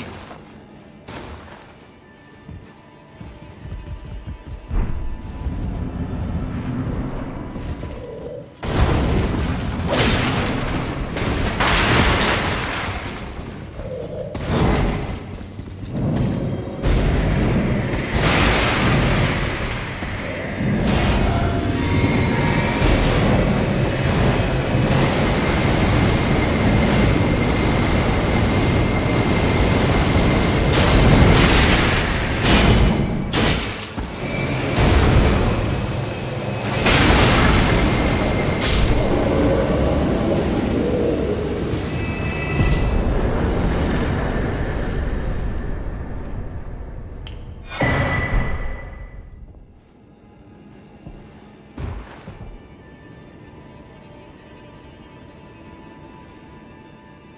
fight!